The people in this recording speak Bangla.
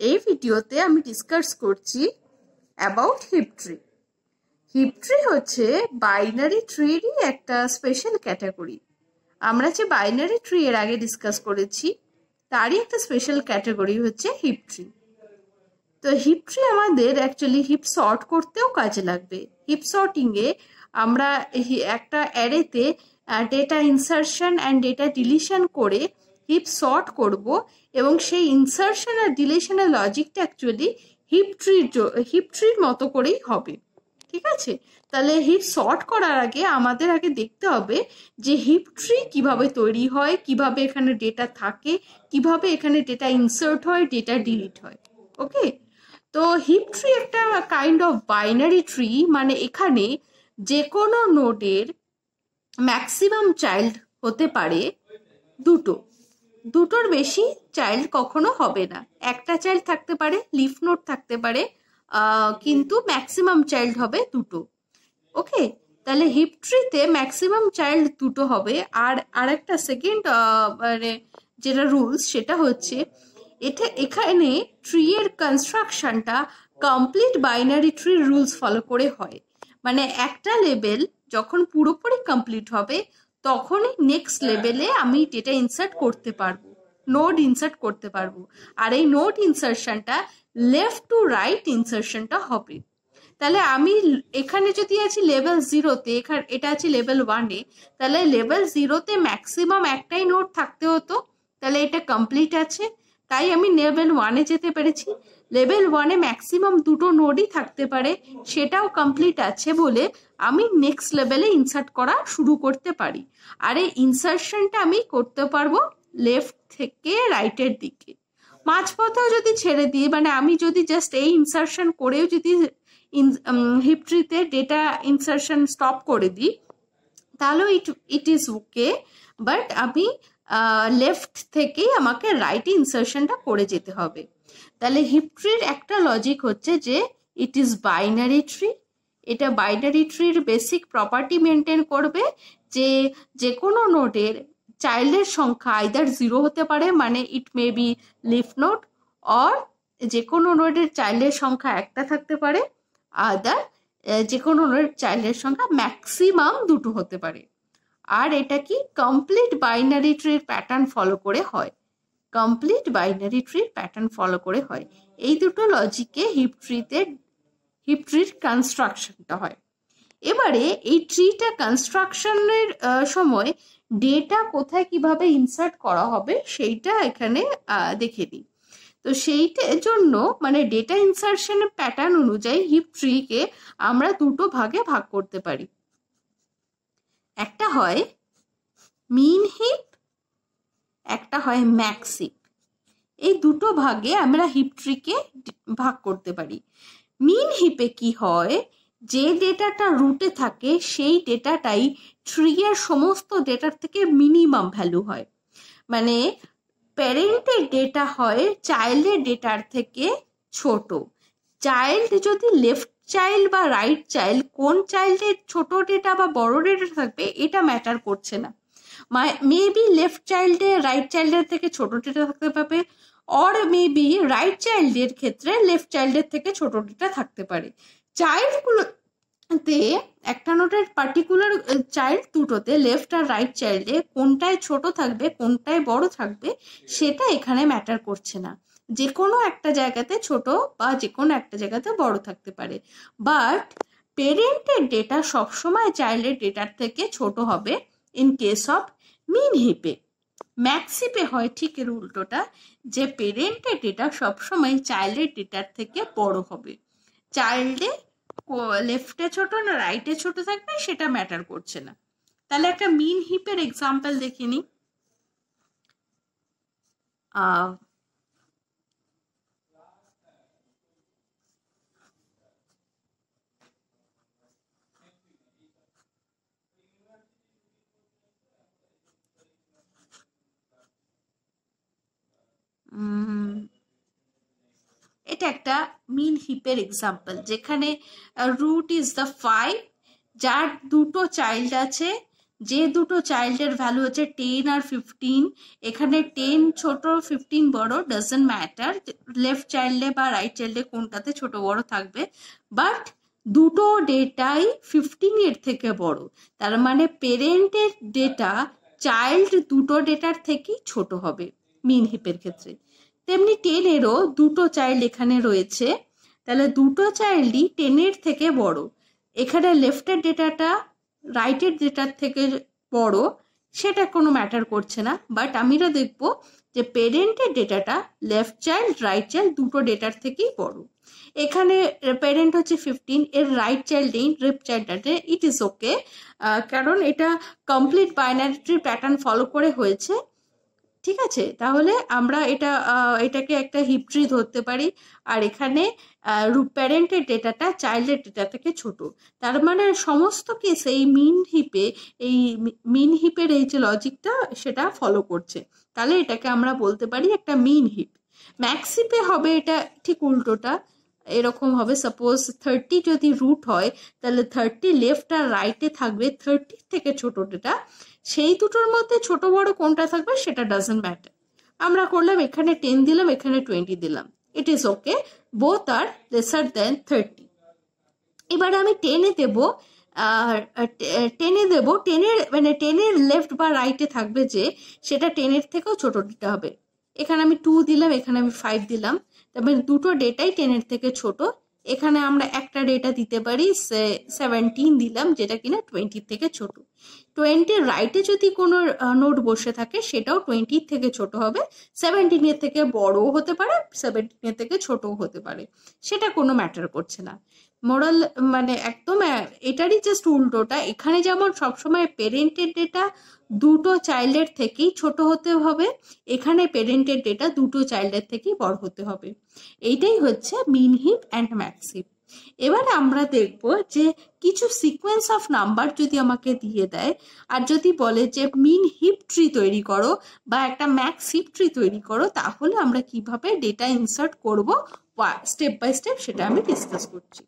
এই ভিডিওতে আমি ডিসকাস করছি about heap tree heap tree হচ্ছে বাইনারি ট্রিরই একটা স্পেশাল ক্যাটাগরি আমরা যে বাইনারি ট্রি এর আগে ডিসকাস করেছি, তারই একটা স্পেশাল ক্যাটাগরি হচ্ছে হিপ ট্রি তো হিপ ট্রি আমাদের অ্যাকচুয়ালি হিপ শর্ট করতেও কাজে লাগবে। হিপ শর্টিংয়ে আমরা একটা অ্যারেতে data insertion and data deletion করে হিপ সর্ট করব এবং সেই ইনসারশন আর ডিলিশনের লজিকটা অ্যাকচুয়ালি হিপ ট্রির হিপ ট্রির মতো করেই হবে। ঠিক আছে? তাহলে হিপ সর্ট করার আগে আমাদের আগে দেখতে হবে যে হিপ ট্রি কীভাবে তৈরি হয়, কীভাবে এখানে ডেটা থাকে, কীভাবে এখানে ডেটা ইনসার্ট হয় ডেটা ডিলিট হয়। ওকে তো হিপ ট্রি একটা কাইন্ড অফ বাইনারি ট্রি মানে এখানে যে কোনো নোডের ম্যাক্সিমাম চাইল্ড হতে পারে দুটো। দুটোর বেশি চাইল্ড কখনো হবে না। একটা চাইল্ড থাকতে পারে লিফ নোট থাকতে পারে কিন্তু ম্যাক্সিমাম চাইল্ড হবে দুটো। ওকে? তাহলে হিপ ট্রিতে ম্যাক্সিমাম চাইল্ড দুটো হবে। আর আরেকটা সেকেন্ড মানে যেটা রুলস সেটা হচ্ছে এটা এখানে ট্রি এর কনস্ট্রাকশনটা complete binary tree rules follow করে হয়। মানে একটা লেভেল যখন পুরোপুরি কমপ্লিট হবে তখনই নেক্সট লেভেলে আমি ডেটা ইনসার্ট করতে পারব নোড ইনসার্ট করতে পারব। আর এই নোড ইনসার্শনটা লেফট টু রাইট ইনসার্শনটা হবে। তাহলে আমি এখানে যদি আছি লেভেল জিরোতে এখানে এটা আছে লেভেল ওয়ানে তাহলে লেভেল জিরোতে ম্যাক্সিমাম একটাই নোট থাকতে হতো। তাহলে এটা কমপ্লিট আছে। তাই আমি লেভেল ওয়ানে যেতে পেরেছি। লেভেল ওয়ানে ম্যাক্সিমাম দুটো নোডই থাকতে পারে, সেটাও কমপ্লিট আছে বলে আমি নেক্সট লেভেলে ইনসার্ট করা শুরু করতে পারি। আর এই ইনসার্শনটা আমি করতে পারব লেফট থেকে রাইটের দিকে। মাঝপথেও যদি ছেড়ে দিই মানে আমি যদি জাস্ট এই ইনসার্শন করেও যদি হিপট্রিতে ডেটা ইনসার্শন স্টপ করে দিই, তাহলেও it it is okay but আমি লেফট থেকেই আমাকে রাইট ইনসার্শনটা করে যেতে হবে। তাহলে হিপট্রির একটা লজিক হচ্ছে যে ইট ইজ বাইনারি ট্রি এটা বাইনারি ট্রির বেসিক প্রপার্টি মেনটেন করবে যে যে কোনো নোডের চাইল্ডের সংখ্যা আইদার জিরো হতে পারে মানে it may be leaf node or যে কোনো নোডের চাইল্ডের সংখ্যা একটা থাকতে পারে আদার যে কোনো নোডের চাইল্ডের সংখ্যা ম্যাক্সিমাম দুটো হতে পারে। আর এটা কি কমপ্লিট বাইনারি ট্রির প্যাটার্ন ফলো করে হয়। কমপ্লিট বাইনারি ট্রির প্যাটার্ন ফলো করে হয়। এই দুটো লজিকে হিপ ট্রিতে হিপ ট্রির কনস্ট্রাকশনটা হয়। এবারে এই ট্রিটা কনস্ট্রাকশনের সময় ডেটা কোথায় কীভাবে ইনসার্ট করা হবে সেইটা এখানে দেখে দিই। তো সেইটার জন্য মানে ডেটা ইনসার্শনের প্যাটার্ন অনুযায়ী হিপ ট্রিকে আমরা দুটো ভাগে ভাগ করতে পারি। একটা হয় মিন হিপ একটা হয় ম্যাক্স। হিপ এই দুটো ভাগে আমরা হিপ ট্রিকে ভাগ করতে পারি। মিন হিপে কি হয়? যে ডেটাটা রুটে থাকে, সেই ডেটাটাই ট্রি এর সমস্ত ডেটার থেকে মিনিমাম ভ্যালু হয়। মানে প্যারেন্টের ডেটা হয় চাইল্ডের ডেটার থেকে ছোট। চাইল্ড যদি লেফট চাইল্ড বা রাইট চাইল্ড কোন চাইল্ডের ছোট ডেটা বা বড় ডেটা থাকবে, এটা ম্যাটার করছে না। মেবি লেফট চাইল্ডে রাইট চাইল্ডের থেকে ছোট ডেটা থাকতে পারবে অর মেবি রাইট চাইল্ডের ক্ষেত্রে লেফট চাইল্ডের থেকে ছোট ডেটা থাকতে পারে। চাইল্ডগুলোতে একটা নোটের পার্টিকুলার চাইল্ড দুটোতে লেফট আর রাইট চাইল্ডে কোনটায় ছোট থাকবে, কোনটায় বড় থাকবে, সেটা এখানে ম্যাটার করছে না। যে কোনো একটা জায়গাতে ছোট বা যে কোনো একটা জায়গাতে বড় থাকতে পারে। বাট পেরেন্টের ডেটা সবসময় চাইল্ডের ডেটার থেকে ছোট হবে ইন কেস অফ মিন হিপে। ম্যাক্সিপে হয় ঠিক এর উল্টোটা, যে পেরেন্টের ডেটা সবসময় চাইল্ডের ডেটার থেকে বড় হবে। চাইল্ডে লেফটে ছোট না রাইটে ছোট থাকবে, সেটা ম্যাটার করছে না। তাহলে একটা মিন হিপের এক্সাম্পল দেখে নিই এটা একটা মিন হিপের এক্সাম্পল যেখানে রুট ইজ দ্য ফাইভ যার দুটো চাইল্ড আছে, যে দুটো চাইল্ডের ভ্যালু হচ্ছে টেন আর ফিফটিন এখানে টেন ছোট ফিফটিন বড় ডাজেন্ট ম্যাটার লেফট চাইল্ডে বা রাইট চাইল্ডে কোনটাতে ছোট বড় থাকবে বাট দুটো ডেটাই ফিফটিন এর থেকে বড়, তার মানে পেরেন্টের ডেটা চাইল্ড দুটো ডেটার থেকেই ছোট হবে মিন হিপের ক্ষেত্রে। তেমনি টেনেরও দুটো চাইল্ড এখানে রয়েছে। তাহলে দুটো চাইল্ডই টেনের থেকে বড়। এখানে লেফটের ডেটাটা রাইটের ডেটার থেকে বড়, সেটা কোনো ম্যাটার করছে না। বাট আমিরা দেখব যে পেরেন্টের ডেটাটা লেফট চাইল্ড রাইট চাইল্ড দুটো ডেটার থেকেই বড়। এখানে প্যারেন্ট হচ্ছে ফিফটিন এর রাইট চাইল্ড নেই লেফট চাইল্ডটাতে ইট ইজ ওকে কারণ এটা কমপ্লিট বাইনারি প্যাটার্ন ফলো করে হয়েছে। ঠিক আছে? তাহলে আমরা এটা এটাকে একটা হিপট্রি ধরতে পারি। আর এখানে প্যারেন্টের ডেটাটা চাইল্ডের ডেটা থেকে ছোট। তার মানে সমস্ত কেস এই মিন হিপে, এই মিন হিপের এই যে লজিকটা, সেটা ফলো করছে। তাহলে এটাকে আমরা বলতে পারি একটা মিন হিপ। ম্যাক্সিপে হবে এটা ঠিক উল্টোটা। এরকম হবে। সাপোজ থার্টি যদি রুট হয়, তাহলে থার্টি লেফট আর রাইটে থাকবে থার্টি থেকে ছোট ডেটা সেই দুটোর মধ্যে ছোট বড় কোনটা থাকবে সেটা ডাজেন্ট ম্যাটার আমরা করলাম, এখানে টেন দিলাম, এখানে টোয়েন্টি দিলাম। It is okay both are lesser than thirty এবারে আমি টেনে দেব টেনে দেব টেনের মানে টেনের লেফট বা রাইটে থাকবে যে, সেটা টেনের থেকেও ছোট ডেটা হবে। এখানে আমি টু দিলাম, এখানে আমি ফাইভ দিলাম। তবে দুটো ডেটাই টেনের থেকে ছোট। এখানে আমরা একটা ডেটা দিতে পারি সেভেন্টিন দিলাম, যেটা কিনা টোয়েন্টির থেকে ছোট। টোয়েন্টির রাইটে যদি কোনো নোট বসে থাকে, সেটাও টোয়েন্টির থেকে ছোট হবে। সেভেন্টিনের থেকে বড়ও হতে পারে সেভেন্টিনের থেকে ছোটও হতে পারে। সেটা কোনো ম্যাটার করছে না। মোরাল মানে একদম এটারই জাস্ট উল্টোটা। এখানে যেমন সবসময় পেরেন্টের ডেটা দুটো চাইল্ডের থেকেই ছোট হতে হবে, এখানে পেরেন্টের ডেটা দুটো চাইল্ডের থেকেই বড় হতে হবে। এইটাই হচ্ছে min heap and max heap এবারে আমরা দেখব যে কিছু সিকোয়েন্স অফ নাম্বার যদি আমাকে দিয়ে দেয়, আর যদি বলে যে মিন হিপ ট্রি তৈরি করো বা একটা ম্যাক্স হিপ ট্রি তৈরি করো, তাহলে আমরা কীভাবে ডেটা ইনসার্ট করব স্টেপ বাই স্টেপ সেটা আমি ডিসকাস করছি।